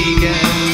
vegan.